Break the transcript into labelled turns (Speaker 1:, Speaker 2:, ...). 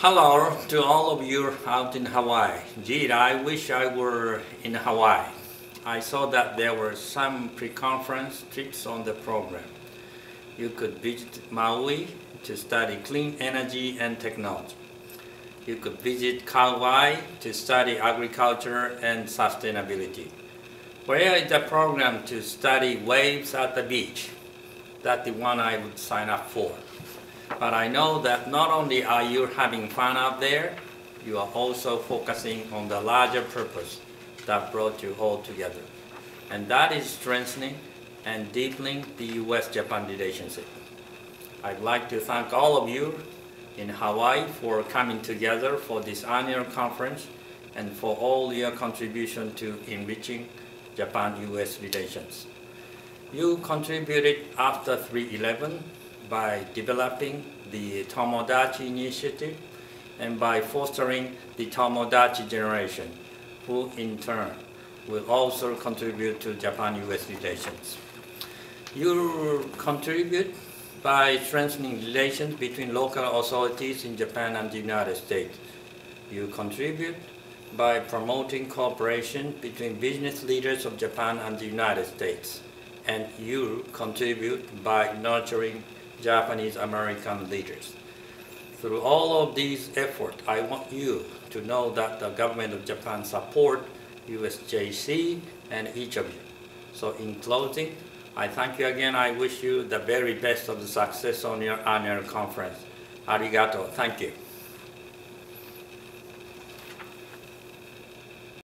Speaker 1: Hello to all of you out in Hawaii. Gee, I wish I were in Hawaii. I saw that there were some pre-conference trips on the program. You could visit Maui to study clean energy and technology. You could visit Kauai to study agriculture and sustainability. Where is the program to study waves at the beach? That's the one I would sign up for. But I know that not only are you having fun out there, you are also focusing on the larger purpose that brought you all together. And that is strengthening and deepening the U.S.-Japan relationship. I'd like to thank all of you in Hawaii for coming together for this annual conference and for all your contribution to enriching Japan-U.S. relations. You contributed after 3-11 by developing the Tomodachi Initiative and by fostering the Tomodachi generation, who in turn will also contribute to Japan-US relations. You contribute by strengthening relations between local authorities in Japan and the United States. You contribute by promoting cooperation between business leaders of Japan and the United States. And you contribute by nurturing Japanese American leaders. Through all of these efforts, I want you to know that the government of Japan support USJC and each of you. So in closing, I thank you again. I wish you the very best of the success on your annual conference. Arigato. Thank you.